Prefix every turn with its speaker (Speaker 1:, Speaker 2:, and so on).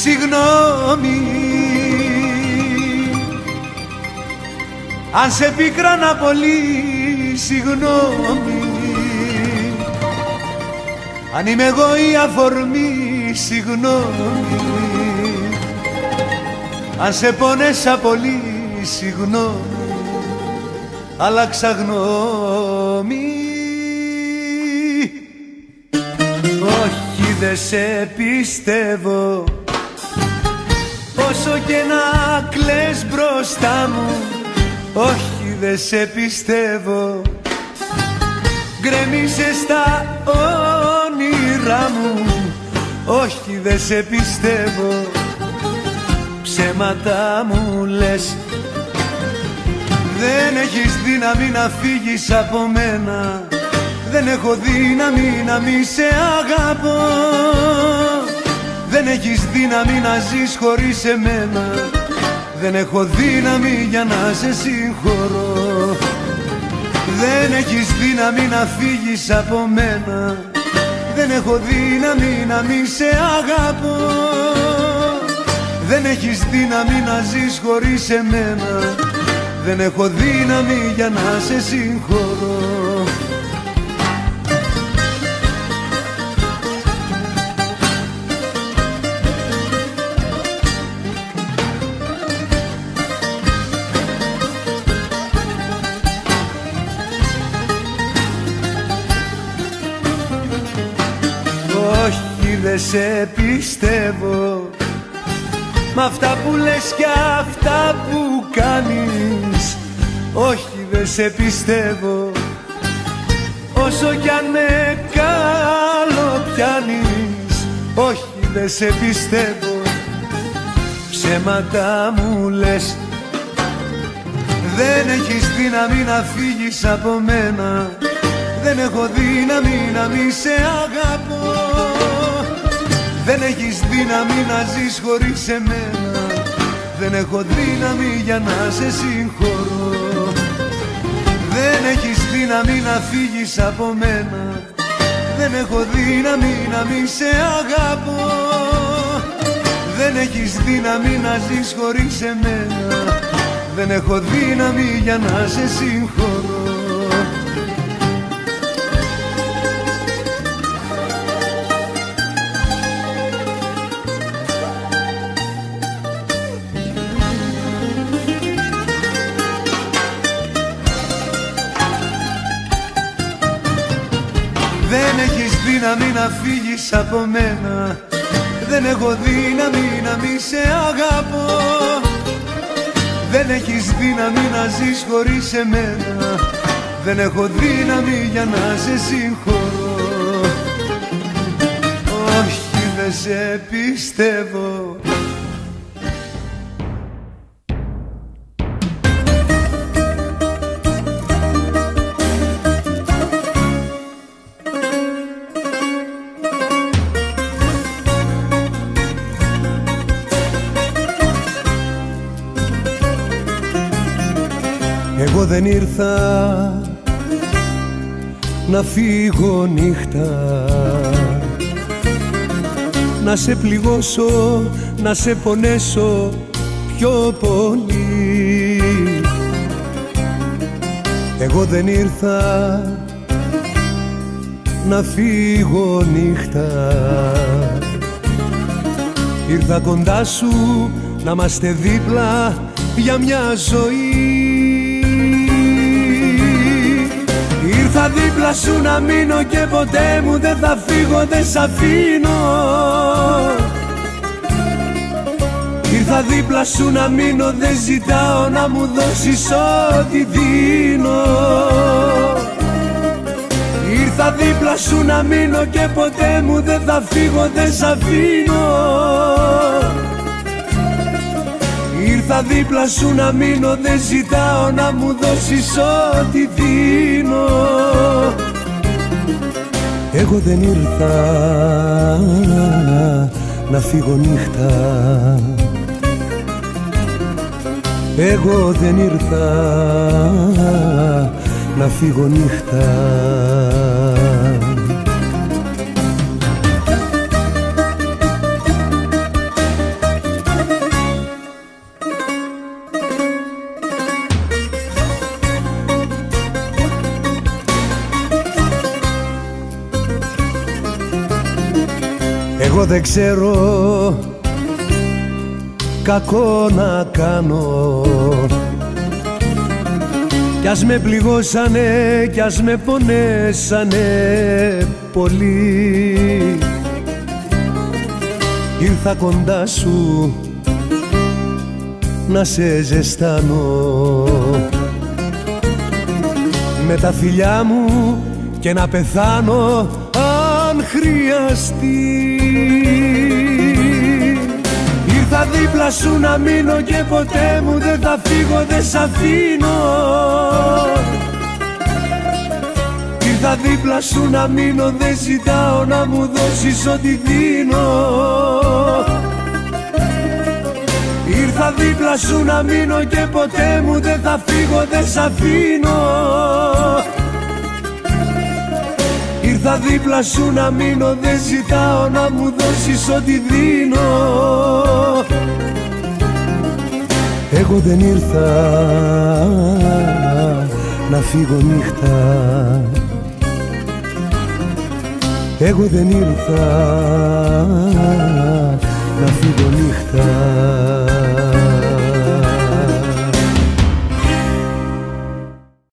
Speaker 1: συγγνώμη. Αν σε πίκρανα πολύ συγγνώμη. Αν είμαι εγώ η αφορμή συγγνώμη. Αν σε πόνεσα πολύ συγγνώμη. Άλλαξα γνώμη. Όχι δεν σε πιστεύω Όσο και να κλαις μπροστά μου Όχι δεν σε πιστεύω. Γκρέμισες τα όνειρά μου Όχι δεν σε πιστεύω. Ψέματα μου λες Δεν έχεις δύναμη να φύγεις από μένα. Δεν έχω δύναμη να μη σε αγαπώ. Δεν έχεις δύναμη να ζεις χωρίς εμένα. Δεν έχω δύναμη για να σε συγχωρώ. Δεν έχεις δύναμη να φύγεις από μένα. Δεν έχω δύναμη να μη σε αγαπώ. Δεν έχεις δύναμη να ζεις χωρίς εμένα. Δεν έχω δύναμη για να σε συγχωρώ δεν σε πιστεύω. Μ' αυτά που λες και αυτά που κάνεις Όχι δεν σε πιστεύω. Όσο κι αν με καλό πιάνεις Όχι δεν σε πιστεύω. Ψέματα μου λες Δεν έχεις δύναμη να φύγεις από μένα. Δεν έχω δύναμη να μη σε αγαπώ. δεν έχεις δύναμη να ζεις χωρίς εμένα. Δεν έχω δύναμη για να σε συγχωρώ. Δεν έχεις δύναμη να φύγεις από μένα. Δεν έχω δύναμη να μη σε αγαπώ. Δεν έχεις δύναμη να ζεις χωρίς εμένα. Δεν έχω δύναμη για να σε συγχωρώ Δεν έχεις δύναμη να φύγεις από μένα. Δεν έχω δύναμη να μη σε αγαπώ. Δεν έχεις δύναμη να ζεις χωρίς εμένα. Δεν έχω δύναμη για να σε συγχωρώ. Όχι δεν σε πιστεύω Εγώ δεν ήρθα να φύγω νύχτα. Να σε πληγώσω, να σε πονέσω πιο πολύ. Εγώ δεν ήρθα να φύγω νύχτα. Ήρθα κοντά σου να είμαστε δίπλα για μια ζωή δίπλα σου να μείνω και ποτέ μου δεν θα φύγω, δεν σ' αφήνω. Ήρθα δίπλα σου να μείνω, δεν ζητάω να μου δώσεις ό,τι δίνω. Ήρθα δίπλα σου να μείνω και ποτέ μου δεν θα φύγω, δεν σ' αφήνω Ήρθα δίπλα σου να μείνω, δεν ζητάω να μου δώσεις ό,τι δίνω. Εγώ δεν ήρθα να φύγω νύχτα. Εγώ δεν ήρθα να φύγω νύχτα Εγώ δεν ξέρω κακό να κάνω. Κι ας με πληγώσανε κι ας με πονέσανε πολύ. Ήρθα κοντά σου να σε ζεστάνω. Με τα φιλιά μου και να πεθάνω αν χρειαστεί Ήρθα δίπλα σου να μείνω και ποτέ μου δεν θα φύγω, δεν σ' αφήνω. Ήρθα δίπλα σου να μείνω, δεν ζητάω να μου δώσεις ό,τι δίνω. Ήρθα δίπλα σου να μείνω και ποτέ μου δεν θα φύγω, δεν σ' αφήνω Ήρθα δίπλα σου να μείνω, δεν ζητάω να μου δώσεις ό,τι δίνω. Εγώ δεν ήρθα να φύγω νύχτα. Εγώ δεν ήρθα να φύγω νύχτα